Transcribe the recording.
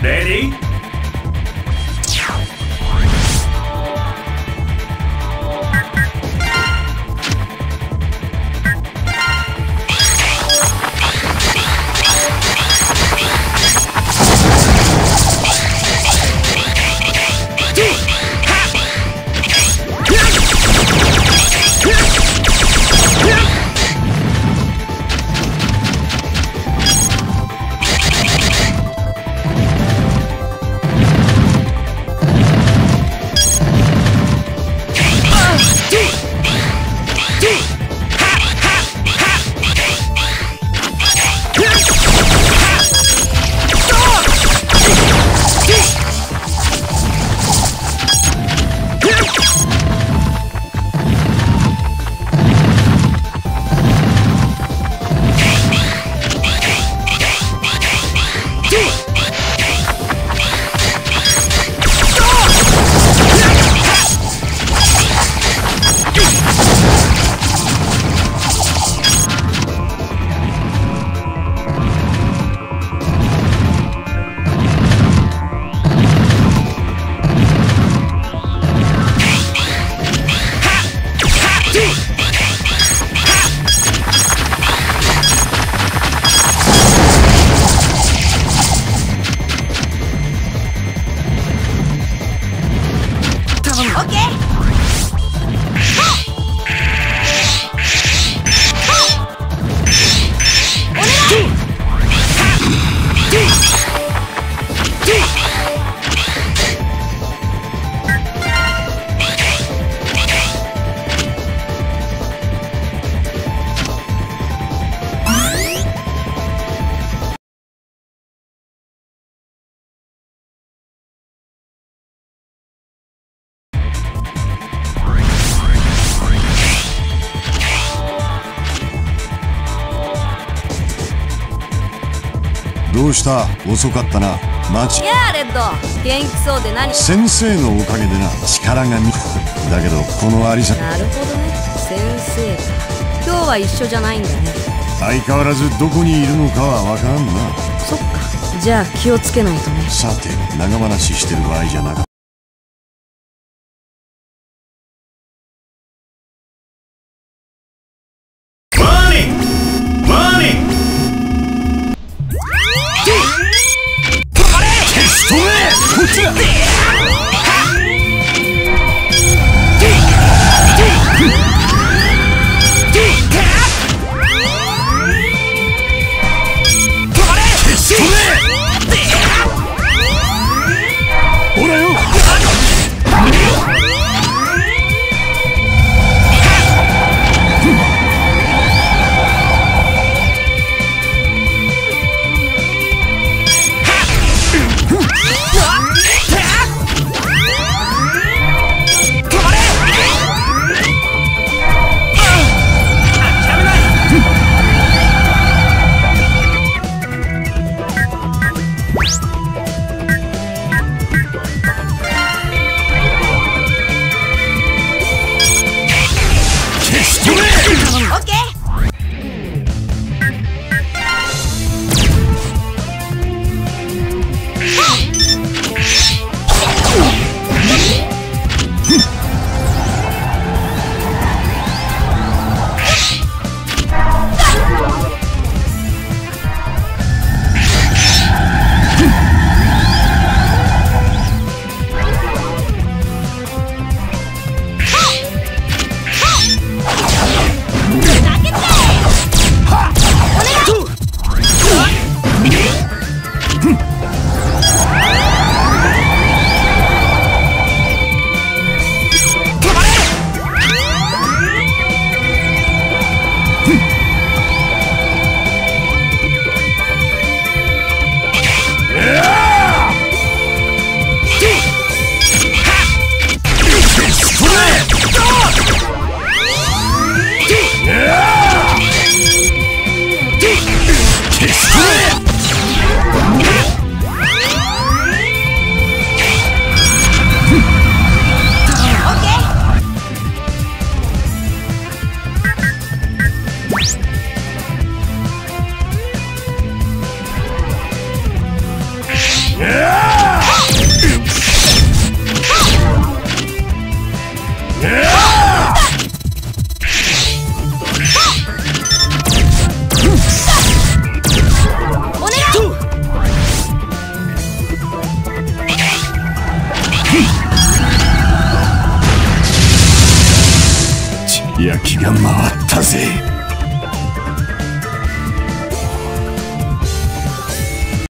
Ready? どうした？遅かったな。マチやあレッド。元気そうで何？先生のおかげでな力がみだけどこのありさ。なるほどね。先生。か今日は一緒じゃないんだね。相変わらずどこにいるのかはわからんな。そっか。じゃあ気をつけないとね。さて長話してる場合じゃなかった焼きが回ったぜ。